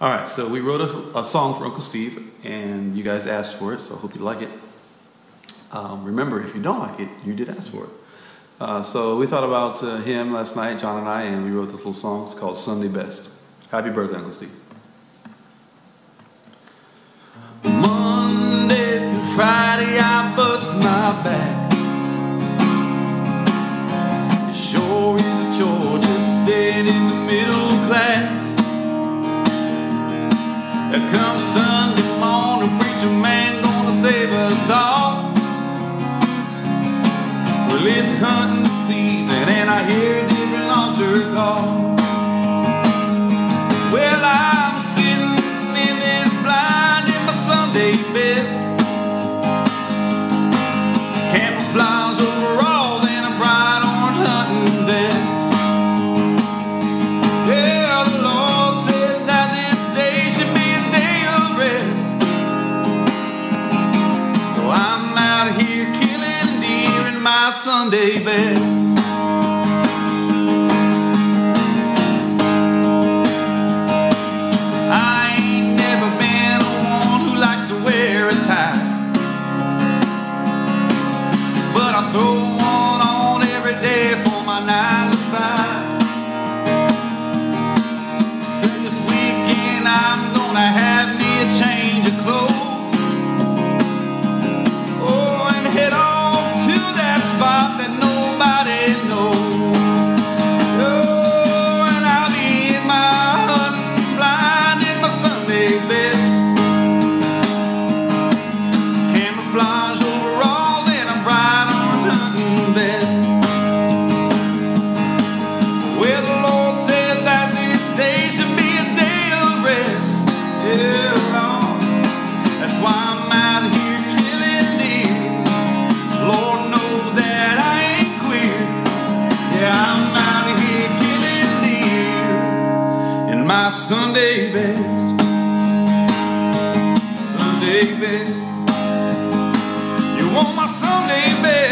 All right, so we wrote a, a, song for Uncle Steve, and you guys asked for it, so I hope you like it. Um, remember, if you don't like it, you did ask for it. Uh, so we thought about uh, him last night, John and I, and we wrote this little song. It's called Sunday Best. Happy birthday, Uncle Steve. Monday through Friday, I bust my back. Comes Sunday morning, preacher man gonna save us all. Well, it's hunting season and I hear Sunday best. I ain't never been one who likes to wear a tie. But I throw one on every day for my nine to five. This weekend I'm gonna have my Sunday best. Sunday best. You want my Sunday best.